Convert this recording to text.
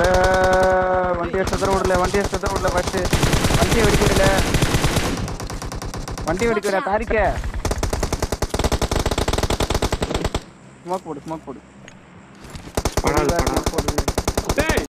இல்ல வண்டியை சுத்தர விடல வண்டியை சுத்தர விடல ஃபர்ஸ்ட் வண்டியை வெடிக்க விடல வண்டி வெடிக்க விடல தாரிக்க ஸ்மோக் போடு ஸ்மோக் போடு. போடு.